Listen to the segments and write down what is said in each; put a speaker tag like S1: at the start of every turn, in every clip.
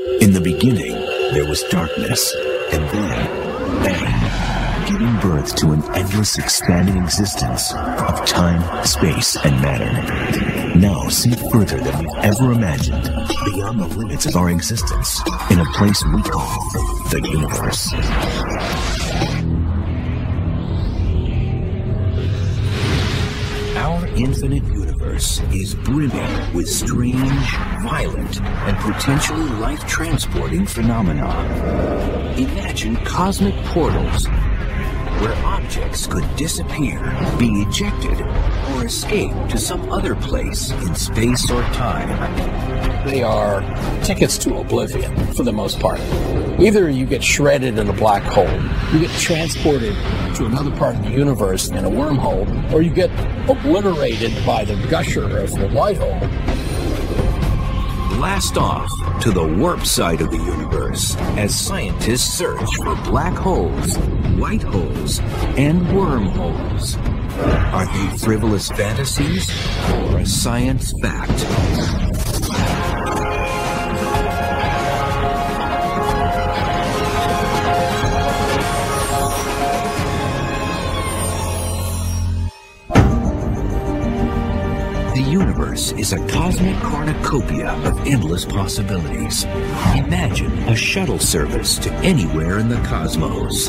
S1: In the beginning, there was darkness, and then, bang, giving birth to an endless expanding existence of time, space, and matter. Now see further than we've ever imagined, beyond the limits of our existence, in a place we call the universe. Our infinite universe is brimming with strange, violent, and potentially life transporting phenomena. Imagine cosmic portals where objects could disappear, be ejected, or escape to some other place in space or time.
S2: They are tickets to oblivion for the most part. Either you get shredded in a black hole, you get transported to another part of the universe in a wormhole, or you get obliterated by the gusher of the white hole.
S1: Blast off to the warp side of the universe as scientists search for black holes, white holes, and wormholes. Are they frivolous fantasies or a science fact? Is a cosmic cornucopia of endless possibilities. Imagine a shuttle service to anywhere in the cosmos.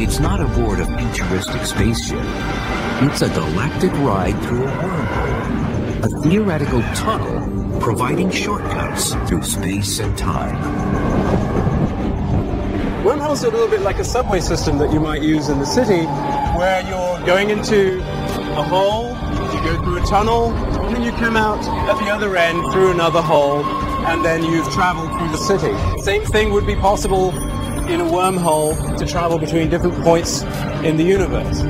S1: It's not aboard a futuristic spaceship. It's a galactic ride through a wormhole, a theoretical tunnel providing shortcuts through space and time.
S3: Wormholes are a little bit like a subway system that you might use in the city, where you're going into a hole, go through a tunnel, and then you come out at the other end through another hole, and then you've traveled through the city. Same thing would be possible in a wormhole to travel between different points in the universe.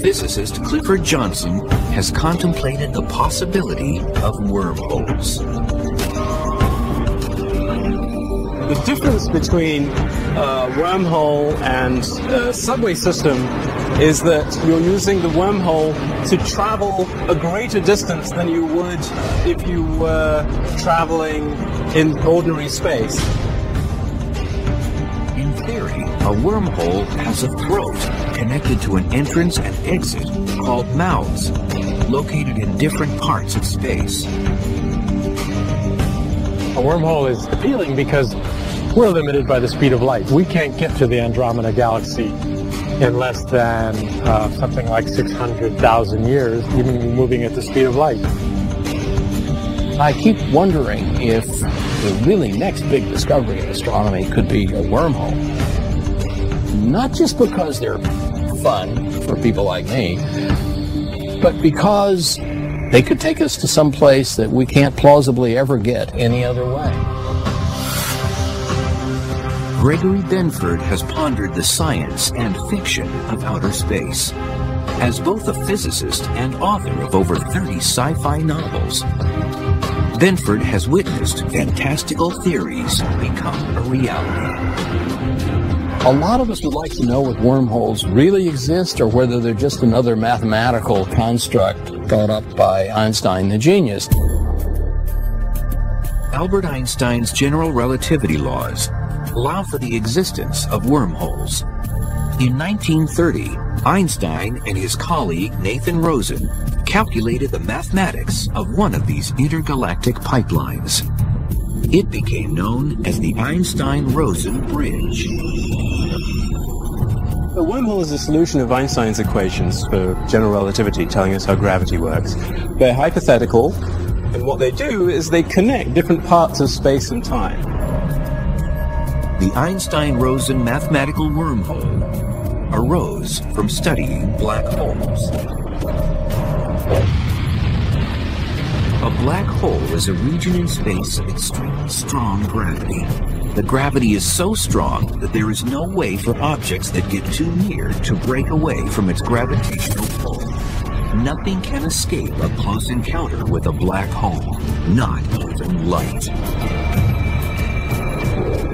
S1: Physicist Clifford Johnson has contemplated the possibility of wormholes.
S3: The difference between a wormhole and a subway system is that you're using the wormhole to travel a greater distance than you would if you were traveling in ordinary space.
S1: In theory, a wormhole has a throat connected to an entrance and exit called mouths, located in different parts of space.
S4: A wormhole is appealing because we're limited by the speed of light. We can't get to the Andromeda Galaxy in less than uh, something like 600,000 years, even moving at the speed of light.
S2: I keep wondering if the really next big discovery in astronomy could be a wormhole. Not just because they're fun for people like me, but because they could take us to some place that we can't plausibly ever get any other way.
S1: Gregory Benford has pondered the science and fiction of outer space. As both a physicist and author of over 30 sci fi novels, Benford has witnessed fantastical theories become a reality.
S2: A lot of us would like to know if wormholes really exist or whether they're just another mathematical construct thought up by Einstein the genius.
S1: Albert Einstein's general relativity laws allow for the existence of wormholes. In 1930, Einstein and his colleague Nathan Rosen calculated the mathematics of one of these intergalactic pipelines. It became known as the Einstein-Rosen bridge.
S3: A wormhole is a solution of Einstein's equations for general relativity, telling us how gravity works. They're hypothetical, and what they do is they connect different parts of space and time.
S1: The Einstein-Rosen mathematical wormhole arose from studying black holes. A black hole is a region in space of extremely strong gravity. The gravity is so strong that there is no way for objects that get too near to break away from its gravitational pull. Nothing can escape a close encounter with a black hole, not even light.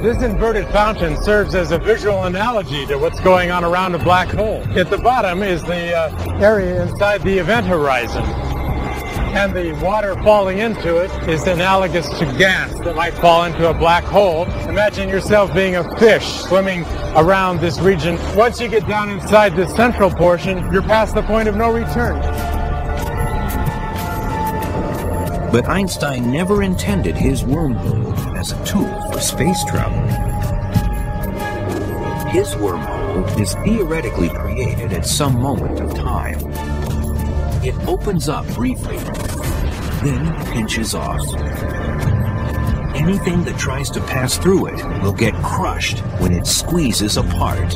S4: This inverted fountain serves as a visual analogy to what's going on around a black hole. At the bottom is the uh, area inside the event horizon. and the water falling into it is analogous to gas that might fall into a black hole. Imagine yourself being a fish swimming around this region. Once you get down inside the central portion, you're past the point of no return.
S1: But Einstein never intended his wormhole as a tool for space travel. His wormhole is theoretically created at some moment of time. It opens up briefly, then pinches off. Anything that tries to pass through it will get crushed when it squeezes apart.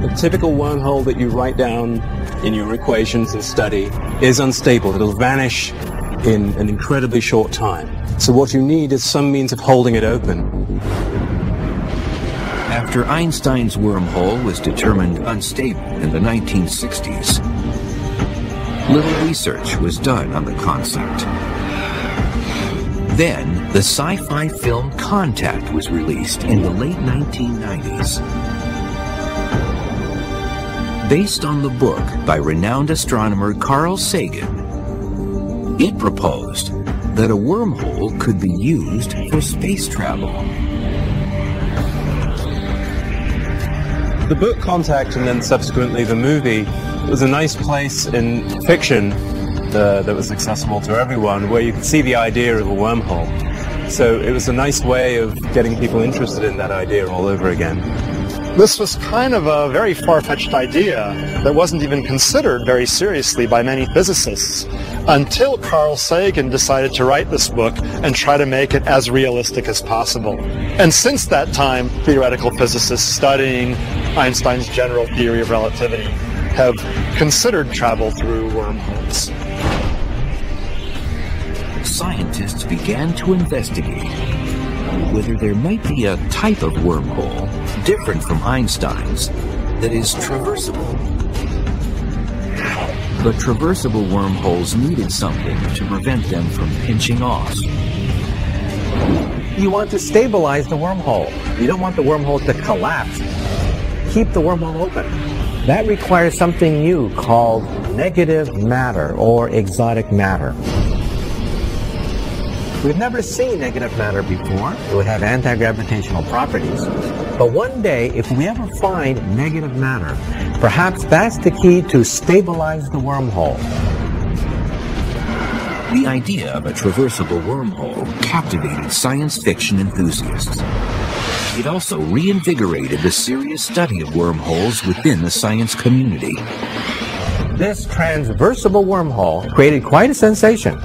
S3: The typical wormhole that you write down in your equations and study is unstable. It'll vanish in an incredibly short time. So what you need is some means of holding it open.
S1: After Einstein's wormhole was determined unstable in the 1960s, little research was done on the concept. Then, the sci-fi film Contact was released in the late 1990s. Based on the book by renowned astronomer Carl Sagan, it proposed that a wormhole could be used for space travel.
S3: The book Contact and then subsequently the movie was a nice place in fiction uh, that was accessible to everyone where you could see the idea of a wormhole. So it was a nice way of getting people interested in that idea all over again.
S5: This was kind of a very far-fetched idea that wasn't even considered very seriously by many physicists until Carl Sagan decided to write this book and try to make it as realistic as possible. And since that time, theoretical physicists studying Einstein's general theory of relativity have considered travel through wormholes.
S1: Scientists began to investigate whether there might be a type of wormhole different from Einstein's that is traversable. But traversable wormholes needed something to prevent them from pinching off.
S6: You want to stabilize the wormhole. You don't want the wormhole to collapse. Keep the wormhole open. That requires something new called negative matter or exotic matter. We've never seen negative matter before. It would have anti-gravitational properties. But one day, if we ever find negative matter, perhaps that's the key to stabilize the wormhole.
S1: The idea of a traversable wormhole captivated science fiction enthusiasts. It also reinvigorated the serious study of wormholes within the science community.
S6: This transversible wormhole created quite a sensation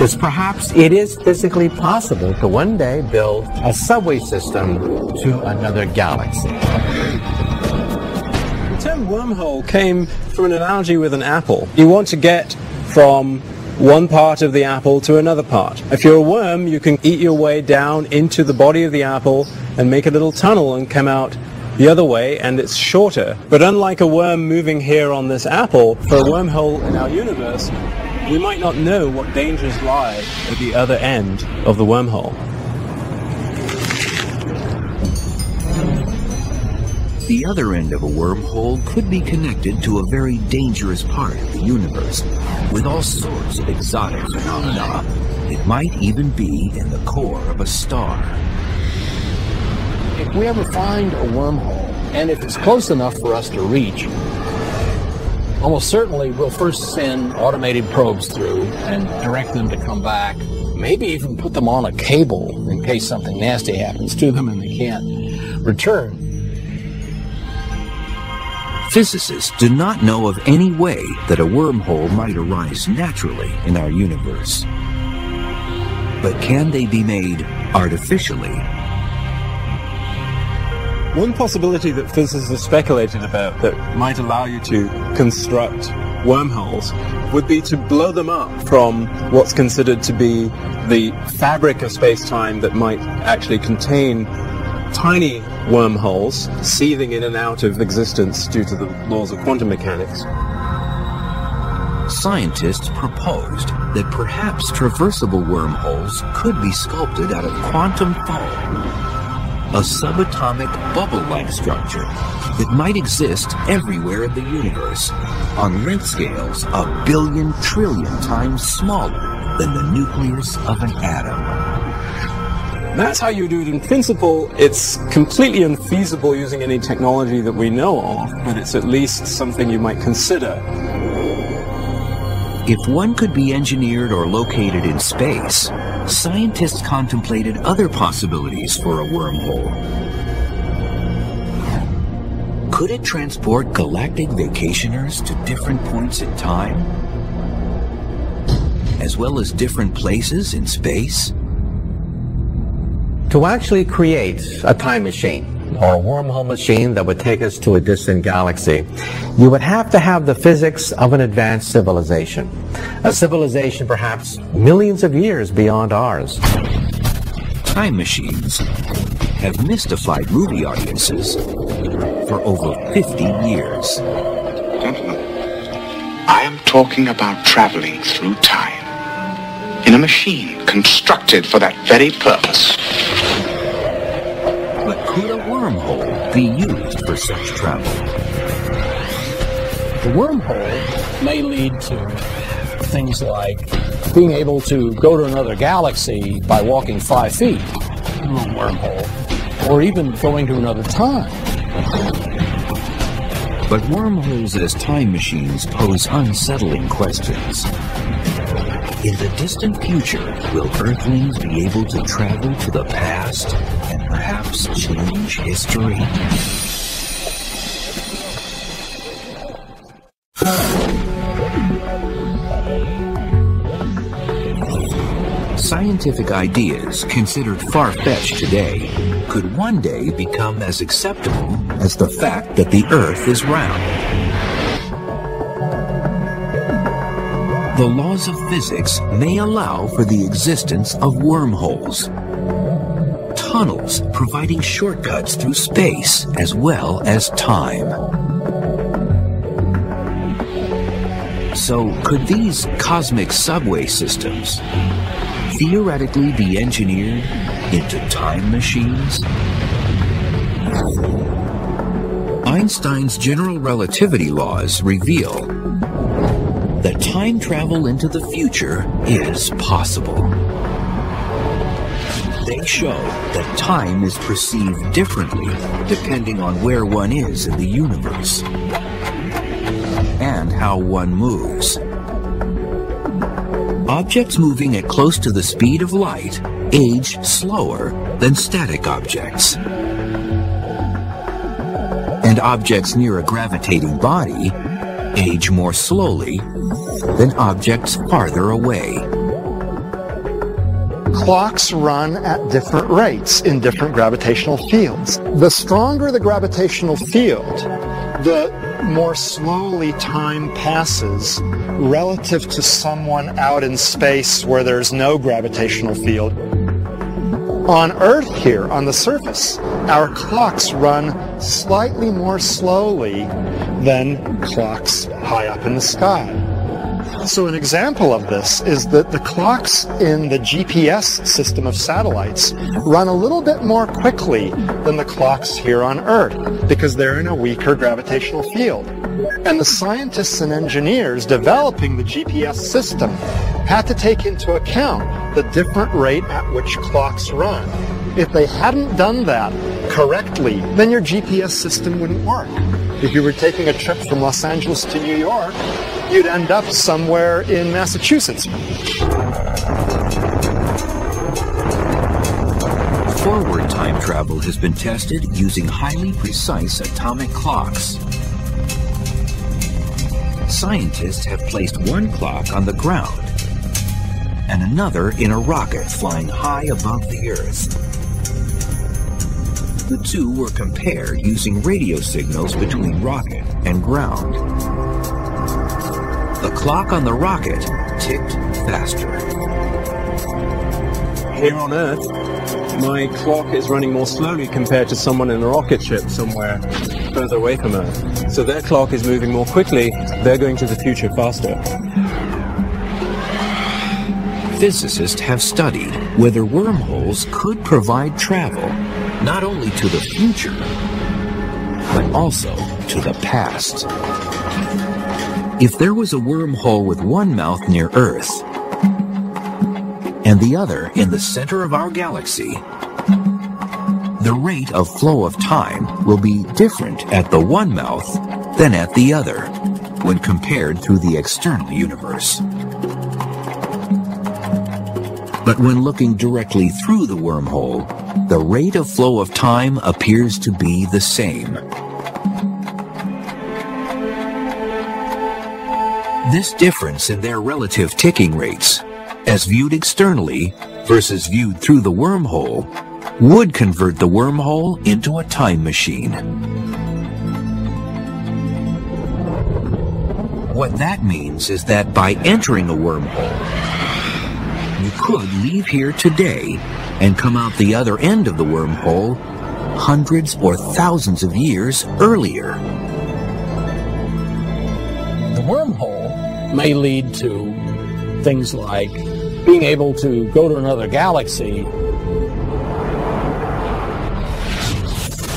S6: because perhaps it is physically possible to one day build a subway system to another galaxy.
S3: The term wormhole came from an analogy with an apple. You want to get from one part of the apple to another part. If you're a worm, you can eat your way down into the body of the apple and make a little tunnel and come out the other way, and it's shorter. But unlike a worm moving here on this apple, for a wormhole in our universe, we might not know what dangers lie at the other end of the wormhole.
S1: The other end of a wormhole could be connected to a very dangerous part of the universe, with all sorts of exotic phenomena. It might even be in the core of a star.
S2: If we ever find a wormhole, and if it's close enough for us to reach, almost certainly we'll first send automated probes through and direct them to come back. Maybe even put them on a cable in case something nasty happens to them and they can't return.
S1: Physicists do not know of any way that a wormhole might arise naturally in our universe. But can they be made artificially?
S3: One possibility that physicists have speculated about that might allow you to construct wormholes would be to blow them up from what's considered to be the fabric of space-time that might actually contain tiny wormholes seething in and out of existence due to the laws of quantum mechanics.
S1: Scientists proposed that perhaps traversable wormholes could be sculpted out of quantum foam. A subatomic bubble-like structure that might exist everywhere in the universe on length scales a billion trillion times smaller than the nucleus of an atom.
S3: That's how you do it in principle. It's completely unfeasible using any technology that we know of, but it's at least something you might consider.
S1: If one could be engineered or located in space, scientists contemplated other possibilities for a wormhole. Could it transport galactic vacationers to different points in time? As well as different places in space?
S6: To actually create a time machine or a wormhole machine that would take us to a distant galaxy, you would have to have the physics of an advanced civilization. A civilization perhaps millions of years beyond ours.
S1: Time machines have mystified movie audiences for over 50 years.
S7: Gentlemen, I am talking about traveling through time in a machine constructed for that very purpose.
S1: Could a wormhole be used for such travel?
S2: The wormhole may lead to things like being able to go to another galaxy by walking five feet through a wormhole, or even going to another time.
S1: But wormholes as time machines pose unsettling questions. In the distant future, will Earthlings be able to travel to the past and perhaps change history? Scientific ideas considered far-fetched today could one day become as acceptable as the fact that the Earth is round. The laws of physics may allow for the existence of wormholes. Tunnels providing shortcuts through space as well as time. So could these cosmic subway systems theoretically be engineered into time machines? Einstein's general relativity laws reveal that time travel into the future is possible. They show that time is perceived differently depending on where one is in the universe and how one moves. Objects moving at close to the speed of light age slower than static objects. And objects near a gravitating body age more slowly than objects farther away.
S5: Clocks run at different rates in different gravitational fields. The stronger the gravitational field, the more slowly time passes relative to someone out in space where there's no gravitational field. On Earth here, on the surface, our clocks run slightly more slowly than clocks high up in the sky. So an example of this is that the clocks in the GPS system of satellites run a little bit more quickly than the clocks here on Earth because they're in a weaker gravitational field. And the scientists and engineers developing the GPS system had to take into account the different rate at which clocks run. If they hadn't done that correctly, then your GPS system wouldn't work. If you were taking a trip from Los Angeles to New York, you'd end up somewhere in Massachusetts.
S1: Forward time travel has been tested using highly precise atomic clocks. Scientists have placed one clock on the ground and another in a rocket flying high above the Earth. The two were compared using radio signals between rocket and ground. The clock on the rocket ticked faster.
S3: Here on Earth, my clock is running more slowly compared to someone in a rocket ship somewhere further away from Earth. So their clock is moving more quickly, they're going to the future faster.
S1: Physicists have studied whether wormholes could provide travel not only to the future, but also to the past. If there was a wormhole with one mouth near Earth and the other in the center of our galaxy, the rate of flow of time will be different at the one mouth than at the other when compared through the external universe. But when looking directly through the wormhole, the rate of flow of time appears to be the same. This difference in their relative ticking rates, as viewed externally versus viewed through the wormhole, would convert the wormhole into a time machine. What that means is that by entering a wormhole, you could leave here today and come out the other end of the wormhole hundreds or thousands of years earlier.
S2: The wormhole may lead to things like being able to go to another galaxy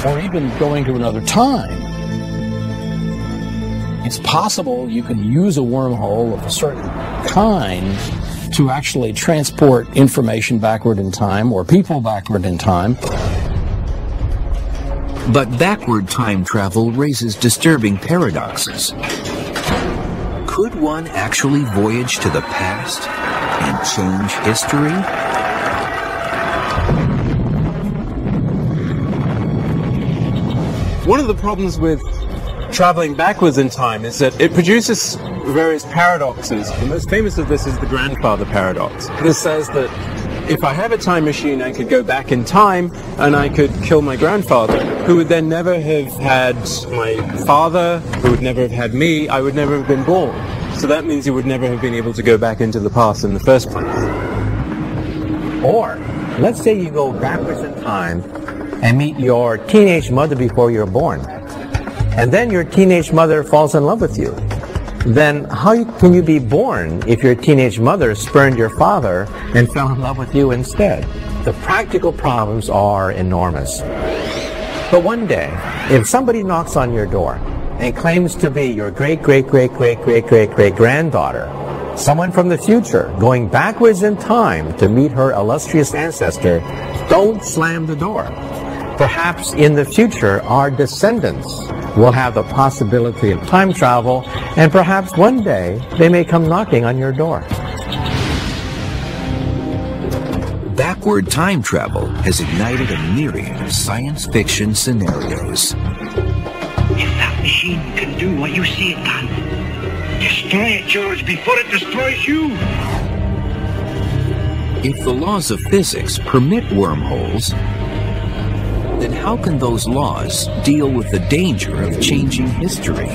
S2: or even going to another time. It's possible you can use a wormhole of a certain kind to actually transport information backward in time or people backward in time.
S1: But backward time travel raises disturbing paradoxes. Could one actually voyage to the past and change history?
S3: One of the problems with traveling backwards in time is that it produces various paradoxes. The most famous of this is the grandfather paradox. This says that if I have a time machine, I could go back in time and I could kill my grandfather, who would then never have had my father, who would never have had me, I would never have been born. So that means you would never have been able to go back into the past in the first place.
S6: Or, let's say you go backwards in time and meet your teenage mother before you're born. And then your teenage mother falls in love with you. Then how can you be born if your teenage mother spurned your father and fell in love with you instead? The practical problems are enormous. But one day, if somebody knocks on your door and claims to be your great, great, great, great, great, great, great granddaughter, someone from the future going backwards in time to meet her illustrious ancestor, don't slam the door. Perhaps in the future, our descendants will have the possibility of time travel, and perhaps one day they may come knocking on your door.
S1: Backward time travel has ignited a myriad of science fiction scenarios.
S8: If that machine can do what you see it done, destroy it, George, before it destroys you.
S1: If the laws of physics permit wormholes, then how can those laws deal with the danger of changing history?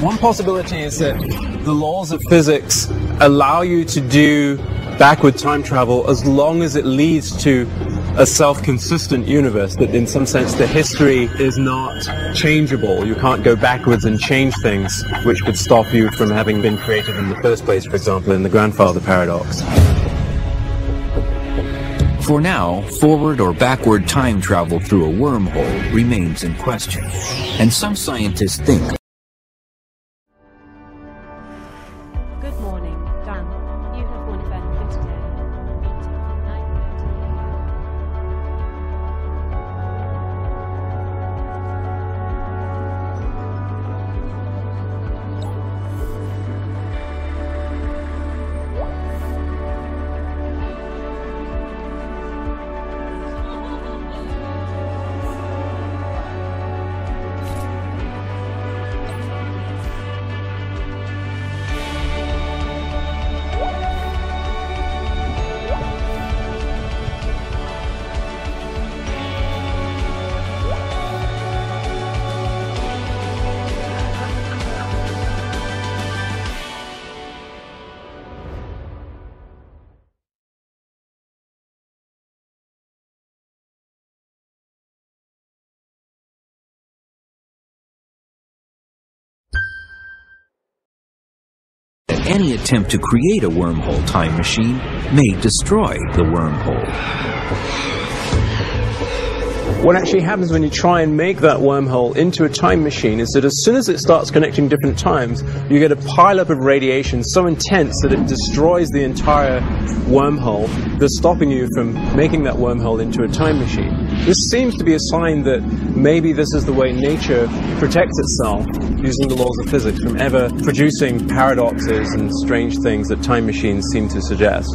S3: One possibility is that the laws of physics allow you to do backward time travel as long as it leads to a self-consistent universe that in some sense the history is not changeable. You can't go backwards and change things which could stop you from having been created in the first place, for example, in the grandfather paradox.
S1: For now, forward or backward time travel through a wormhole remains in question, and some scientists think any attempt to create a wormhole time machine may destroy the wormhole.
S3: What actually happens when you try and make that wormhole into a time machine is that as soon as it starts connecting different times, you get a pileup of radiation so intense that it destroys the entire wormhole, thus stopping you from making that wormhole into a time machine. This seems to be a sign that maybe this is the way nature protects itself using the laws of physics from ever producing paradoxes and strange things that time machines seem to suggest.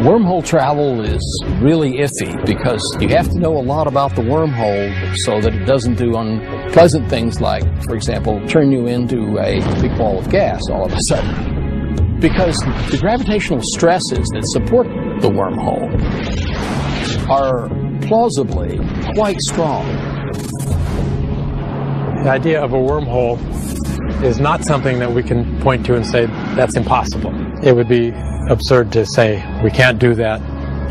S2: Wormhole travel is really iffy because you have to know a lot about the wormhole so that it doesn't do unpleasant things like, for example, turn you into a big ball of gas all of a sudden. Because the gravitational stresses that support the wormhole are plausibly quite strong.
S4: The idea of a wormhole is not something that we can point to and say that's impossible. It would be absurd to say we can't do that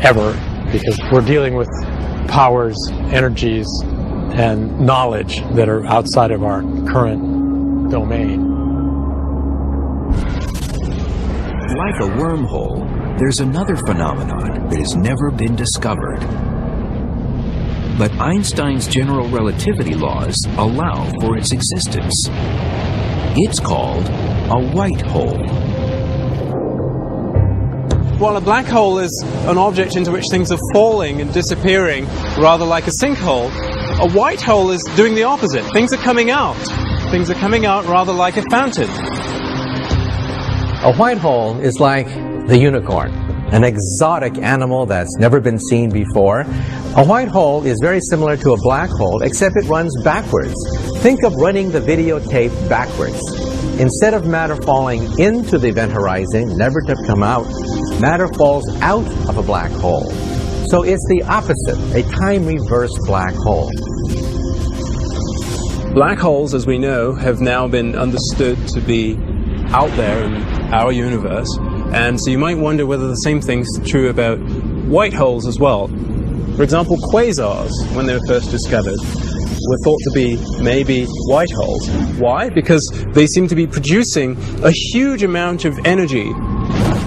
S4: ever because we're dealing with powers, energies, and knowledge that are outside of our current domain.
S1: Like a wormhole, there's another phenomenon that has never been discovered. But Einstein's general relativity laws allow for its existence. It's called a white hole.
S3: While a black hole is an object into which things are falling and disappearing, rather like a sinkhole, a white hole is doing the opposite. Things are coming out. Things are coming out rather like a fountain.
S6: A white hole is like the unicorn, an exotic animal that's never been seen before. A white hole is very similar to a black hole, except it runs backwards. Think of running the videotape backwards. Instead of matter falling into the event horizon, never to come out, matter falls out of a black hole. So it's the opposite, a time reverse black hole.
S3: Black holes, as we know, have now been understood to be out there in our universe, and so you might wonder whether the same thing's true about white holes as well. For example, quasars, when they were first discovered, were thought to be maybe white holes. Why? Because they seem to be producing a huge amount of energy.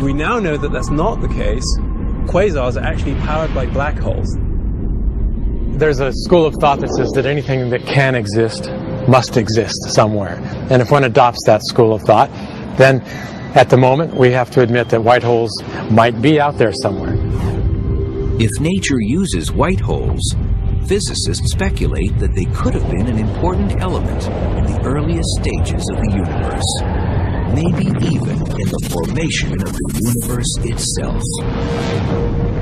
S3: We now know that that's not the case. Quasars are actually powered by black holes.
S4: There's a school of thought that says that anything that can exist must exist somewhere. And if one adopts that school of thought, then at the moment we have to admit that white holes might be out there somewhere.
S1: If nature uses white holes, physicists speculate that they could have been an important element in the earliest stages of the universe, maybe even in the formation of the universe itself.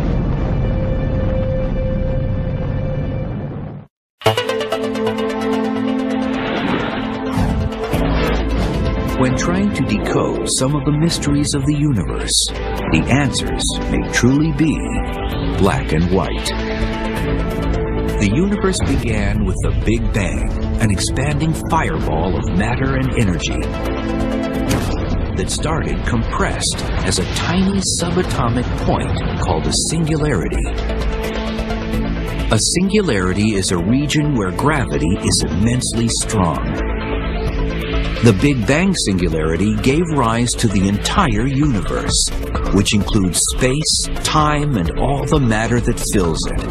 S1: Trying to decode some of the mysteries of the universe, the answers may truly be black and white. The universe began with the Big Bang, an expanding fireball of matter and energy that started compressed as a tiny subatomic point called a singularity. A singularity is a region where gravity is immensely strong. The Big Bang singularity gave rise to the entire universe, which includes space, time, and all the matter that fills it.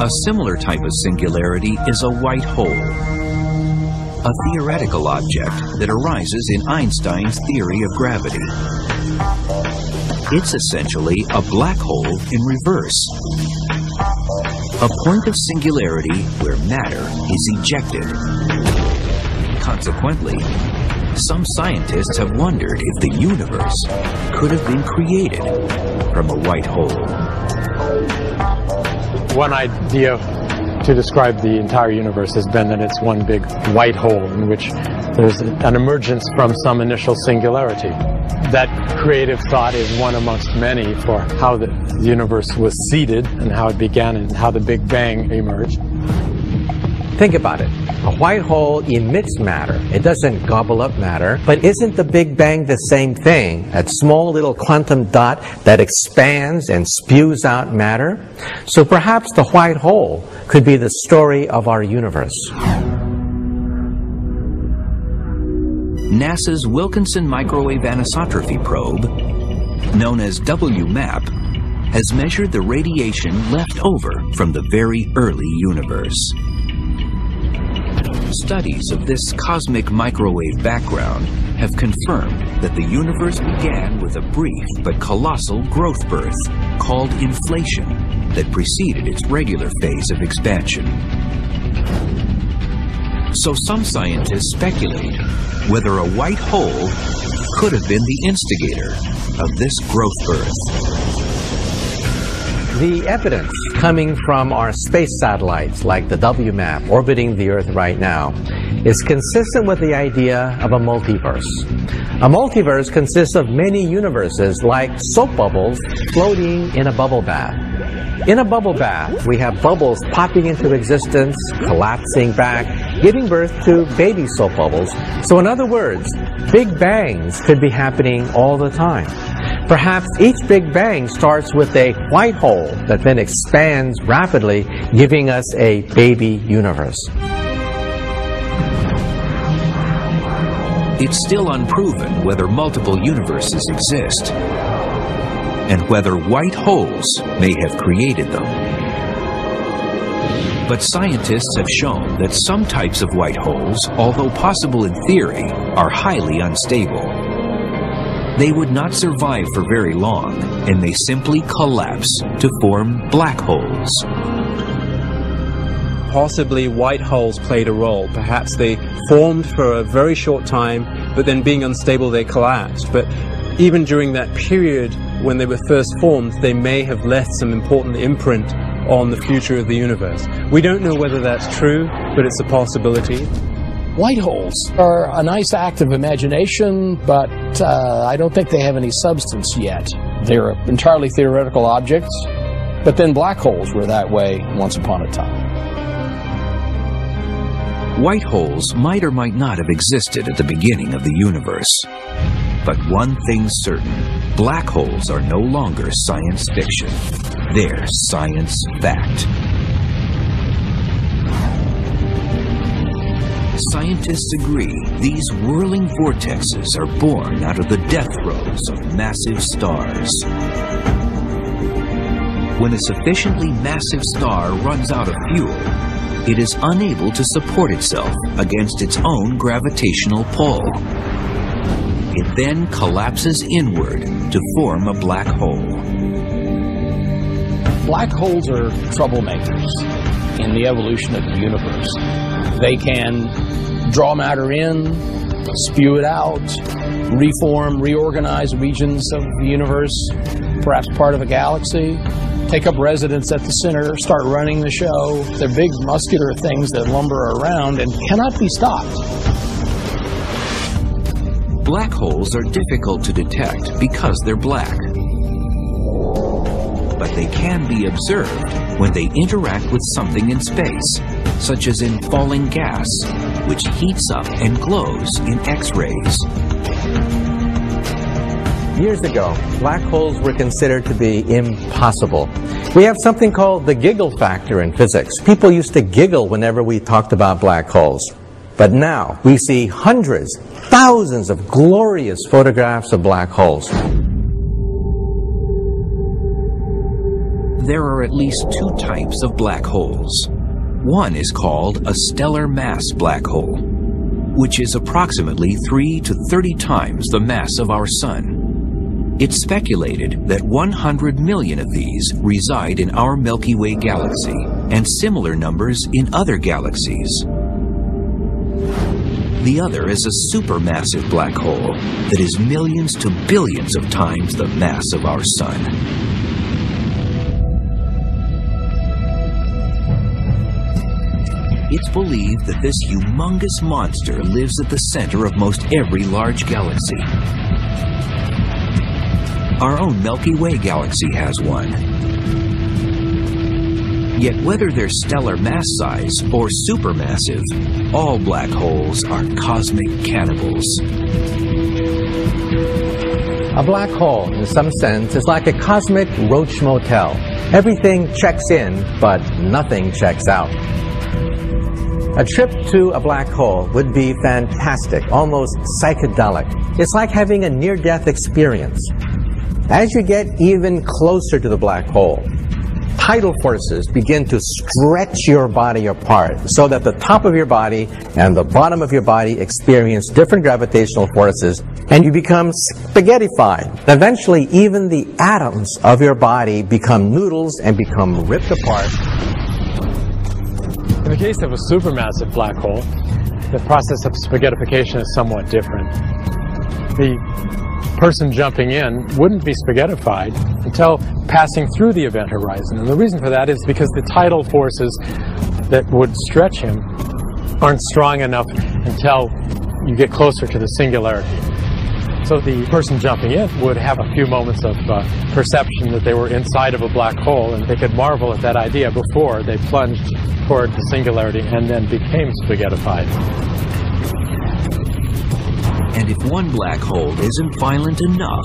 S1: A similar type of singularity is a white hole, a theoretical object that arises in Einstein's theory of gravity. It's essentially a black hole in reverse, a point of singularity where matter is ejected. Consequently, some scientists have wondered if the universe could have been created from a white hole.
S4: One idea to describe the entire universe has been that it's one big white hole in which there's an emergence from some initial singularity. That creative thought is one amongst many for how the universe was seeded and how it began and how the Big Bang emerged.
S6: Think about it. A white hole emits matter. It doesn't gobble up matter. But isn't the Big Bang the same thing? That small little quantum dot that expands and spews out matter? So perhaps the white hole could be the story of our universe.
S1: NASA's Wilkinson Microwave Anisotropy Probe, known as WMAP, has measured the radiation left over from the very early universe. Studies of this cosmic microwave background have confirmed that the universe began with a brief but colossal growth birth called inflation that preceded its regular phase of expansion. So some scientists speculate whether a white hole could have been the instigator of this growth birth.
S6: The evidence coming from our space satellites like the WMAP orbiting the Earth right now is consistent with the idea of a multiverse. A multiverse consists of many universes like soap bubbles floating in a bubble bath. In a bubble bath, we have bubbles popping into existence, collapsing back, giving birth to baby soap bubbles. So in other words, big bangs could be happening all the time. Perhaps each Big Bang starts with a white hole that then expands rapidly, giving us a baby universe.
S1: It's still unproven whether multiple universes exist and whether white holes may have created them. But scientists have shown that some types of white holes, although possible in theory, are highly unstable. They would not survive for very long, and they simply collapse to form black holes.
S3: Possibly white holes played a role. Perhaps they formed for a very short time, but then being unstable, they collapsed. But even during that period when they were first formed, they may have left some important imprint on the future of the universe. We don't know whether that's true, but it's a possibility.
S2: White holes are a nice act of imagination, but uh, I don't think they have any substance yet. They're entirely theoretical objects, but then black holes were that way once upon a time.
S1: White holes might or might not have existed at the beginning of the universe. But one thing's certain black holes are no longer science fiction, they're science fact. Scientists agree these whirling vortexes are born out of the death throes of massive stars. When a sufficiently massive star runs out of fuel, it is unable to support itself against its own gravitational pull. It then collapses inward to form a black hole.
S2: Black holes are troublemakers in the evolution of the universe. They can draw matter in, spew it out, reform, reorganize regions of the universe, perhaps part of a galaxy, take up residence at the center, start running the show. They're big muscular things that lumber around and cannot be stopped.
S1: Black holes are difficult to detect because they're black. But they can be observed when they interact with something in space, such as in falling gas, which heats up and glows in X-rays.
S6: Years ago, black holes were considered to be impossible. We have something called the giggle factor in physics. People used to giggle whenever we talked about black holes. But now we see hundreds, thousands of glorious photographs of black holes.
S1: There are at least two types of black holes. One is called a stellar mass black hole, which is approximately 3 to 30 times the mass of our Sun. It's speculated that 100 million of these reside in our Milky Way galaxy and similar numbers in other galaxies. The other is a supermassive black hole that is millions to billions of times the mass of our Sun. It's believed that this humongous monster lives at the center of most every large galaxy. Our own Milky Way galaxy has one. Yet whether they're stellar mass size or supermassive, all black holes are cosmic cannibals.
S6: A black hole, in some sense, is like a cosmic roach motel. Everything checks in, but nothing checks out. A trip to a black hole would be fantastic, almost psychedelic. It's like having a near death experience. As you get even closer to the black hole, tidal forces begin to stretch your body apart so that the top of your body and the bottom of your body experience different gravitational forces and you become spaghettified. Eventually, even the atoms of your body become noodles and become ripped apart.
S4: In the case of a supermassive black hole, the process of spaghettification is somewhat different. The person jumping in wouldn't be spaghettified until passing through the event horizon. And the reason for that is because the tidal forces that would stretch him aren't strong enough until you get closer to the singularity. So the person jumping in would have a few moments of uh, perception that they were inside of a black hole and they could marvel at that idea before they plunged toward the singularity and then became spaghettified.
S1: And if one black hole isn't violent enough,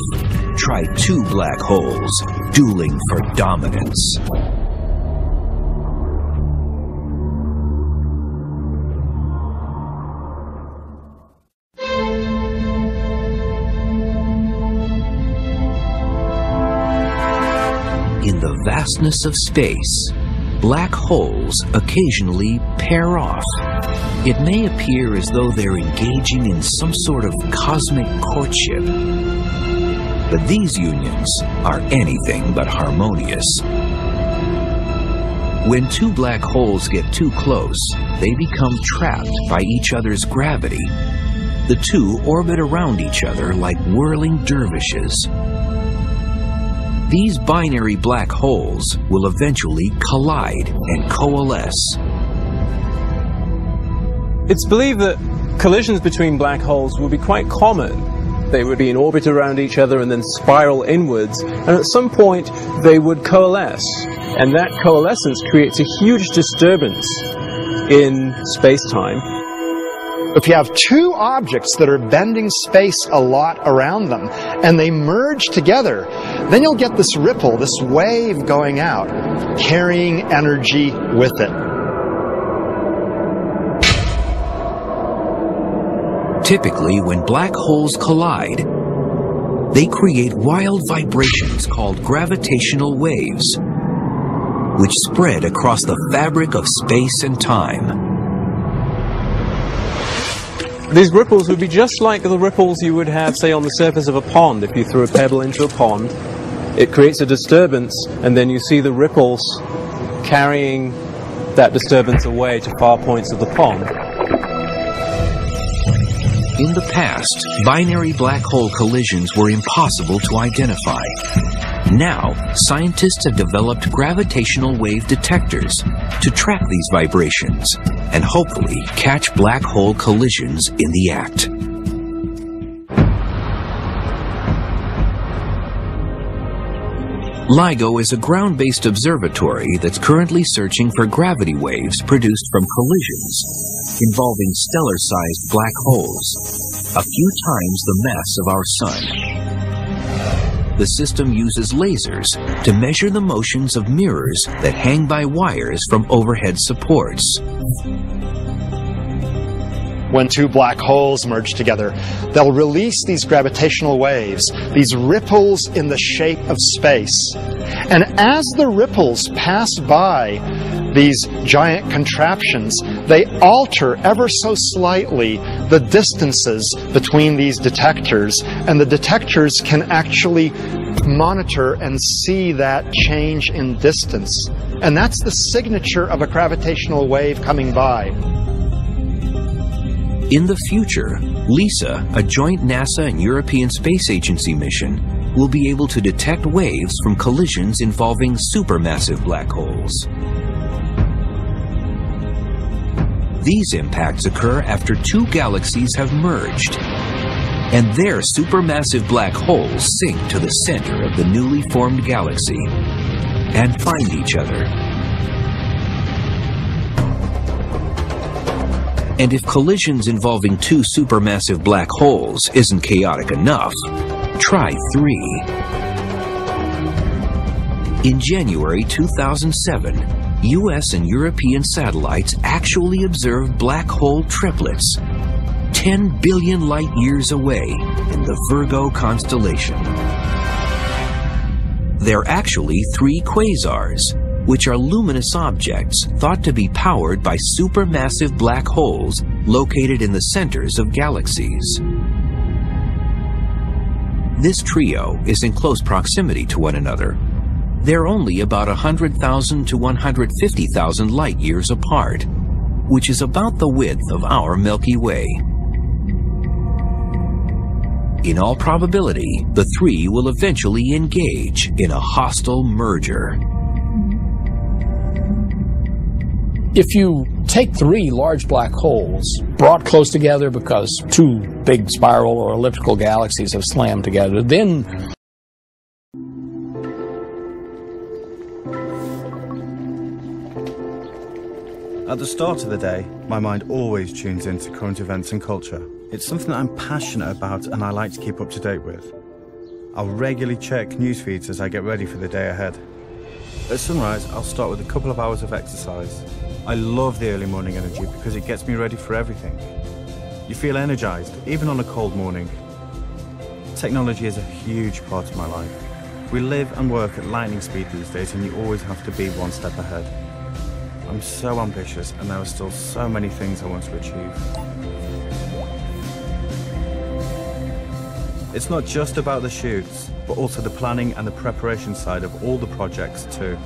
S1: try two black holes dueling for dominance. In the vastness of space, black holes occasionally pair off. It may appear as though they're engaging in some sort of cosmic courtship. But these unions are anything but harmonious. When two black holes get too close, they become trapped by each other's gravity. The two orbit around each other like whirling dervishes. These binary black holes will eventually collide and coalesce.
S3: It's believed that collisions between black holes will be quite common. They would be in orbit around each other and then spiral inwards, and at some point they would coalesce. And that coalescence creates a huge disturbance in space-time.
S5: If you have two objects that are bending space a lot around them and they merge together, then you'll get this ripple, this wave going out, carrying energy with it.
S1: Typically, when black holes collide, they create wild vibrations called gravitational waves, which spread across the fabric of space and time.
S3: These ripples would be just like the ripples you would have, say, on the surface of a pond. If you threw a pebble into a pond, it creates a disturbance, and then you see the ripples carrying that disturbance away to far points of the pond.
S1: In the past, binary black hole collisions were impossible to identify. Now, scientists have developed gravitational wave detectors to track these vibrations and hopefully catch black hole collisions in the act. LIGO is a ground-based observatory that's currently searching for gravity waves produced from collisions involving stellar-sized black holes, a few times the mass of our Sun. The system uses lasers to measure the motions of mirrors that hang by wires from overhead supports
S5: when two black holes merge together. They'll release these gravitational waves, these ripples in the shape of space. And as the ripples pass by these giant contraptions, they alter ever so slightly the distances between these detectors, and the detectors can actually monitor and see that change in distance. And that's the signature of a gravitational wave coming by.
S1: In the future, LISA, a joint NASA and European Space Agency mission, will be able to detect waves from collisions involving supermassive black holes. These impacts occur after two galaxies have merged, and their supermassive black holes sink to the center of the newly formed galaxy and find each other. And if collisions involving two supermassive black holes isn't chaotic enough, try three. In January 2007, US and European satellites actually observed black hole triplets 10 billion light years away in the Virgo constellation. They're actually three quasars, which are luminous objects thought to be powered by supermassive black holes located in the centers of galaxies. This trio is in close proximity to one another. They're only about 100,000 to 150,000 light years apart, which is about the width of our Milky Way. In all probability, the three will eventually engage in a hostile merger.
S2: If you take three large black holes brought close together because two big spiral or elliptical galaxies have slammed together, then
S9: At the start of the day, my mind always tunes into current events and culture. It's something that I'm passionate about and I like to keep up to date with. I'll regularly check news feeds as I get ready for the day ahead. At sunrise, I'll start with a couple of hours of exercise. I love the early morning energy because it gets me ready for everything. You feel energized, even on a cold morning. Technology is a huge part of my life. We live and work at lightning speed these days and you always have to be one step ahead. I'm so ambitious and there are still so many things I want to achieve. It's not just about the shoots, but also the planning and the preparation side of all the projects too.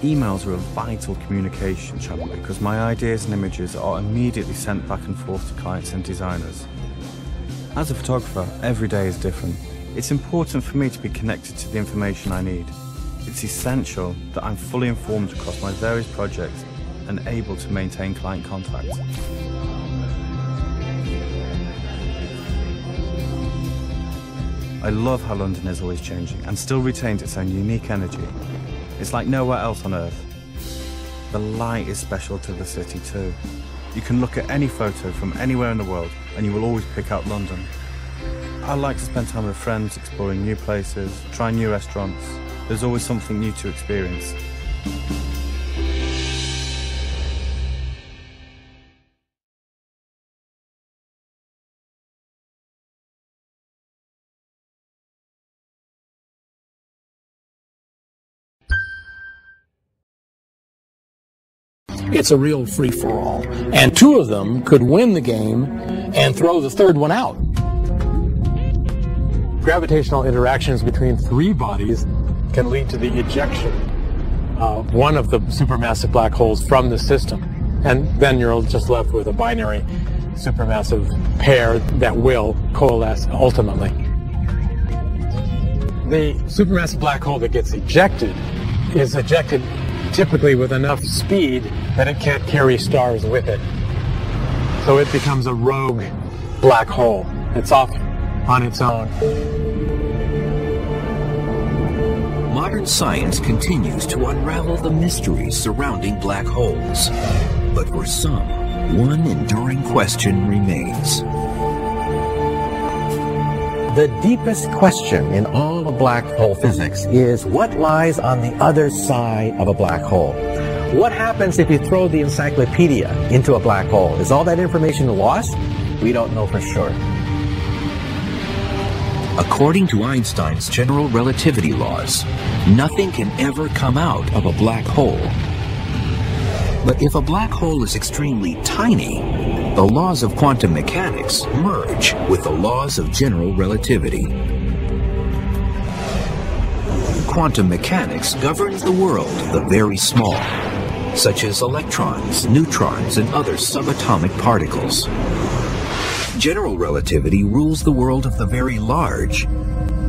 S9: Emails are a vital communication channel because my ideas and images are immediately sent back and forth to clients and designers. As a photographer, every day is different. It's important for me to be connected to the information I need. It's essential that I'm fully informed across my various projects and able to maintain client contact. I love how London is always changing and still retains its own unique energy. It's like nowhere else on earth. The light is special to the city too. You can look at any photo from anywhere in the world and you will always pick out London. I like to spend time with friends, exploring new places, trying new restaurants. There's always something new to experience.
S2: It's a real free for all. And two of them could win the game and throw the third one out.
S4: Gravitational interactions between three bodies can lead to the ejection of one of the supermassive black holes from the system. And then you're just left with a binary supermassive pair that will coalesce ultimately. The supermassive black hole that gets ejected is ejected typically with enough speed that it can't carry stars with it. So it becomes a rogue black hole. It's off on its own.
S1: Modern science continues to unravel the mysteries surrounding black holes. But for some, one enduring question remains.
S6: The deepest question in all of black hole physics is what lies on the other side of a black hole? What happens if you throw the encyclopedia into a black hole? Is all that information lost? We don't know for sure.
S1: According to Einstein's general relativity laws, nothing can ever come out of a black hole. But if a black hole is extremely tiny, the laws of quantum mechanics merge with the laws of general relativity. Quantum mechanics governs the world of the very small, such as electrons, neutrons, and other subatomic particles. General relativity rules the world of the very large,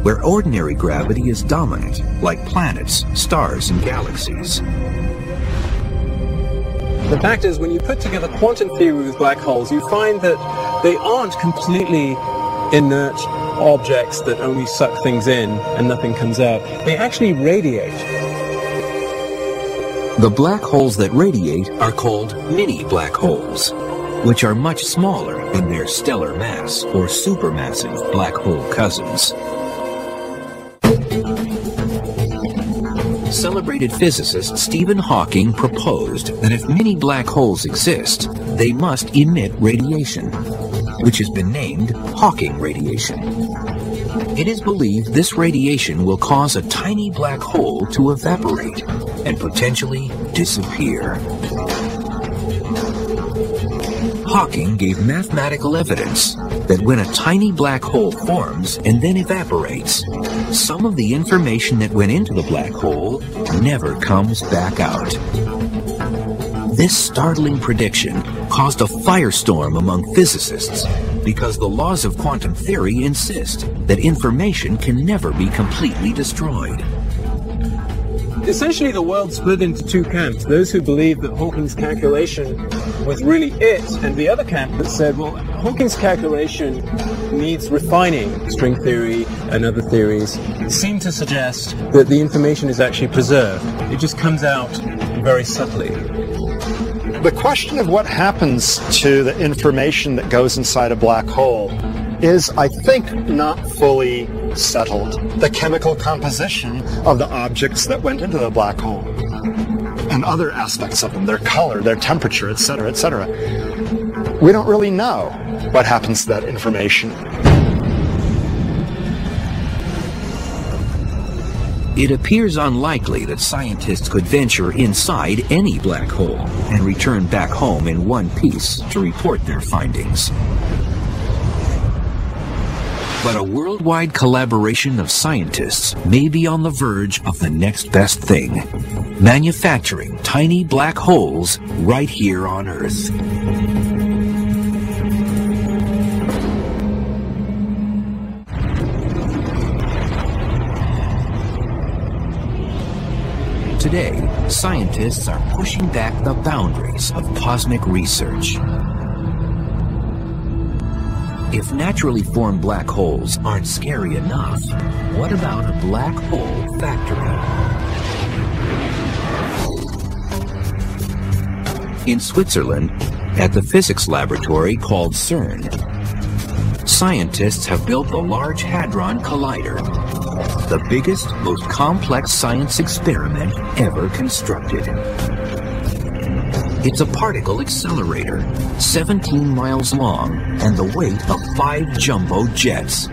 S1: where ordinary gravity is dominant, like planets, stars, and galaxies.
S3: The fact is, when you put together quantum theory with black holes, you find that they aren't completely inert objects that only suck things in and nothing comes out. They actually radiate.
S1: The black holes that radiate are called mini black holes, which are much smaller than their stellar mass or supermassive black hole cousins. Celebrated physicist Stephen Hawking proposed that if mini black holes exist, they must emit radiation, which has been named Hawking radiation. It is believed this radiation will cause a tiny black hole to evaporate and potentially disappear. Hawking gave mathematical evidence that when a tiny black hole forms and then evaporates, some of the information that went into the black hole never comes back out. This startling prediction caused a firestorm among physicists because the laws of quantum theory insist that information can never be completely destroyed.
S3: Essentially, the world split into two camps those who believed that Hawking's calculation was really it, and the other camp that said, well, Hawking's calculation needs refining. String theory and other theories seem to suggest that the information is actually preserved, it just comes out very subtly.
S5: The question of what happens to the information that goes inside a black hole is, I think, not fully settled. The chemical composition of the objects that went into the black hole and other aspects of them, their color, their temperature, etc., etc. We don't really know what happens to that information.
S1: It appears unlikely that scientists could venture inside any black hole and return back home in one piece to report their findings. But a worldwide collaboration of scientists may be on the verge of the next best thing manufacturing tiny black holes right here on Earth. Today, scientists are pushing back the boundaries of cosmic research. If naturally formed black holes aren't scary enough, what about a black hole factory? In Switzerland, at the physics laboratory called CERN, scientists have built the Large Hadron Collider, the biggest, most complex science experiment ever constructed. It's a particle accelerator, 17 miles long, and the weight of five jumbo jets.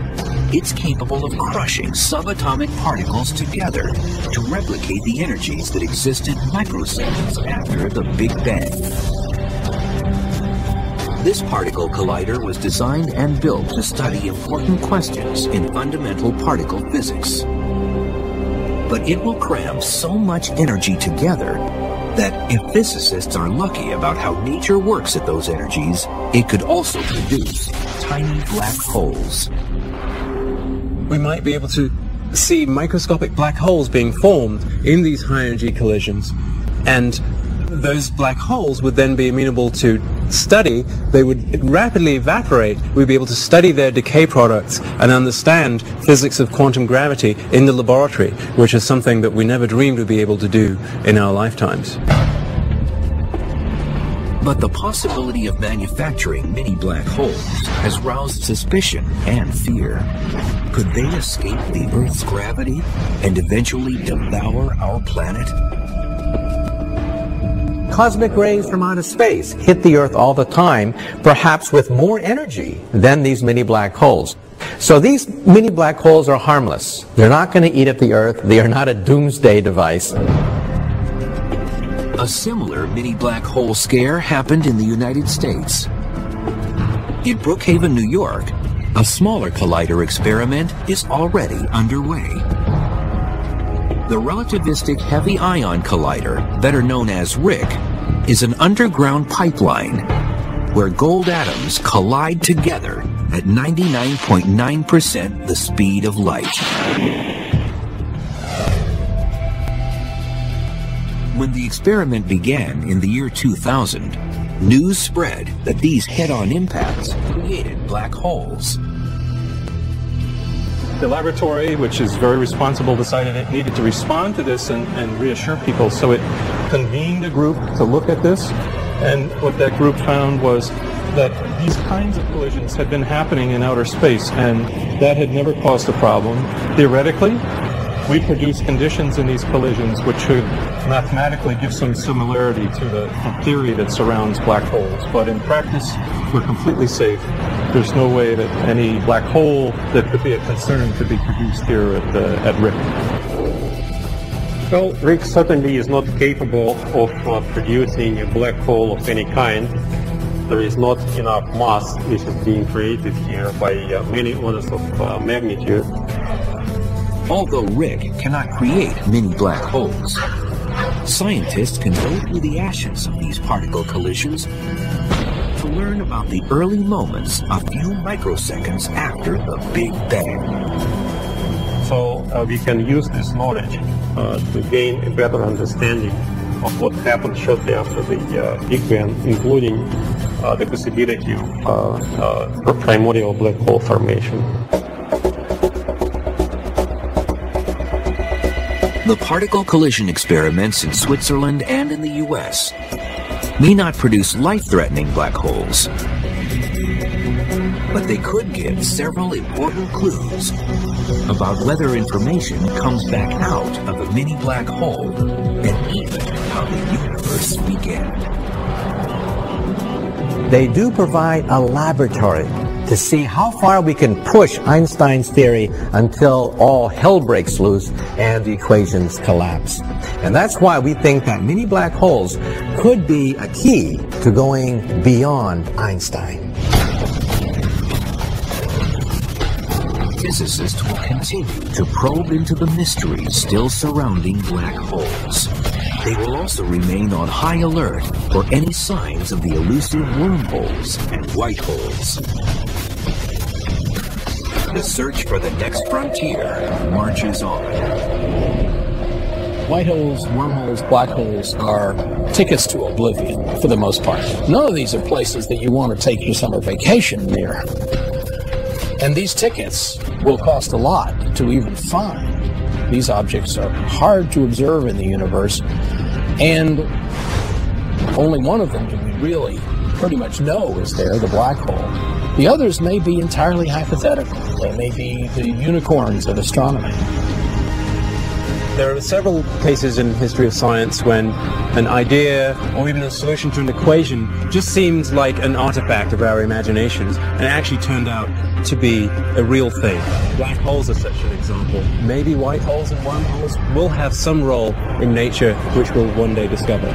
S1: It's capable of crushing subatomic particles together to replicate the energies that existed microseconds after the Big Bang. This particle collider was designed and built to study important questions in fundamental particle physics. But it will cram so much energy together that if physicists are lucky about how nature works at those energies, it could also produce tiny black holes.
S3: We might be able to see microscopic black holes being formed in these high energy collisions, and those black holes would then be amenable to study, they would rapidly evaporate. We'd be able to study their decay products and understand physics of quantum gravity in the laboratory, which is something that we never dreamed we'd be able to do in our lifetimes.
S1: But the possibility of manufacturing mini black holes has roused suspicion and fear. Could they escape the Earth's gravity and eventually devour our planet?
S6: Cosmic rays from outer space hit the Earth all the time, perhaps with more energy than these mini black holes. So these mini black holes are harmless. They're not going to eat up the Earth. They are not a doomsday device.
S1: A similar mini black hole scare happened in the United States. In Brookhaven, New York, a smaller collider experiment is already underway. The Relativistic Heavy Ion Collider, better known as RHIC, is an underground pipeline where gold atoms collide together at 99.9% the speed of light. When the experiment began in the year 2000, news spread that these head-on impacts created black holes.
S4: The laboratory, which is very responsible, decided it needed to respond to this and, and reassure people. So it convened a group to look at this. And what that group found was that these kinds of collisions had been happening in outer space, and that had never caused a problem. Theoretically,
S10: we produce conditions in these collisions which should mathematically give some similarity to the, the theory that surrounds black holes. But in practice, we're completely safe. There's no way that any black hole that could be a concern could be produced here at, uh, at RHIC. Well, RHIC certainly is not capable of uh, producing a black hole of any kind. There is not enough mass which is being created here by uh, many orders of uh, magnitude.
S1: Although RHIC cannot create mini black holes, scientists can go through the ashes of these particle collisions to learn about the early moments a few microseconds after the Big Bang.
S10: So uh, we can use this knowledge uh, to gain a better understanding of what happened shortly after the uh, Big Bang, including uh, the possibility of uh, uh, primordial black hole formation.
S1: The particle collision experiments in Switzerland and in the US may not produce life-threatening black holes, but they could give several important clues about whether information comes back out of a mini black hole and even how the universe began.
S6: They do provide a laboratory to see how far we can push Einstein's theory until all hell breaks loose and the equations collapse. And that's why we think that mini black holes could be a key to going beyond Einstein.
S1: Physicists will continue to probe into the mysteries still surrounding black holes. They will also remain on high alert for any signs of the elusive wormholes and white holes. The search for the next frontier marches on.
S2: White holes, wormholes, black holes are tickets to oblivion for the most part. None of these are places that you want to take your summer vacation near. And these tickets will cost a lot to even find. These objects are hard to observe in the universe, and only one of them do we really pretty much know is there, the black hole. The others may be entirely hypothetical. They may be the unicorns of astronomy.
S3: There are several cases in history of science when an idea or even a solution to an equation just seems like an artifact of our imaginations and it actually turned out to be a real thing. Black holes are such an example. Maybe white holes and wormholes will have some role in nature which we'll one day discover.